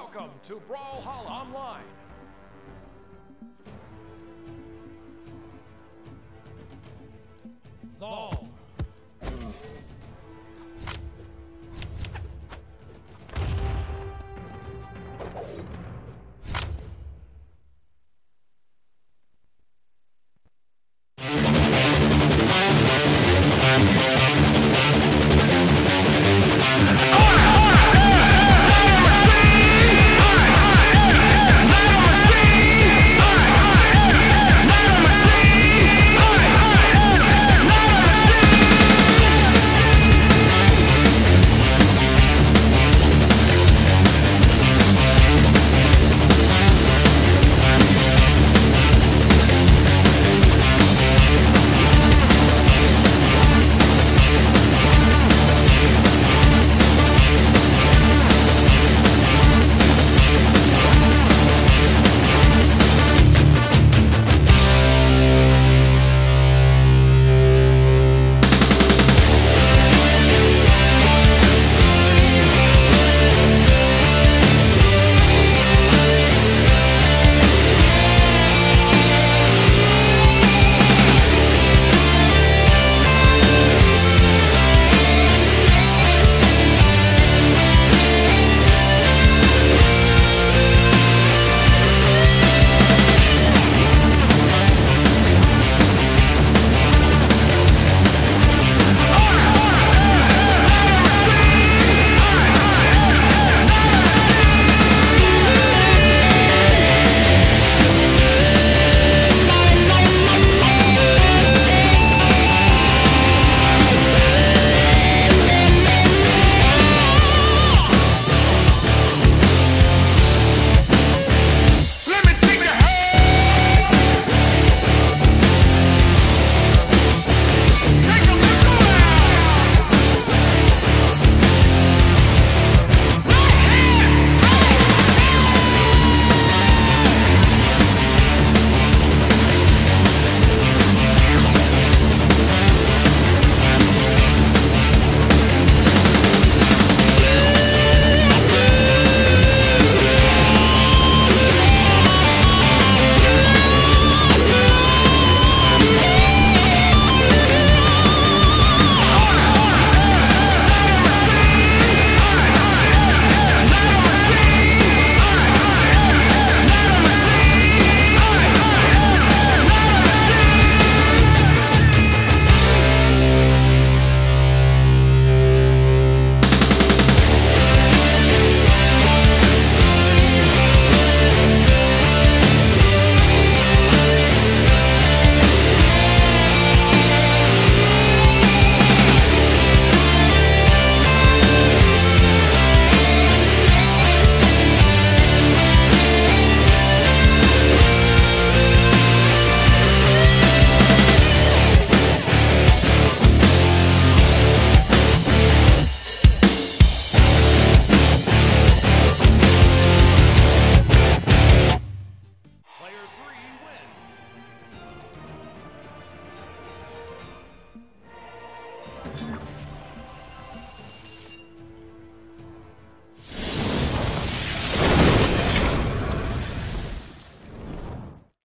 Welcome to Brawlhalla Online. Zol.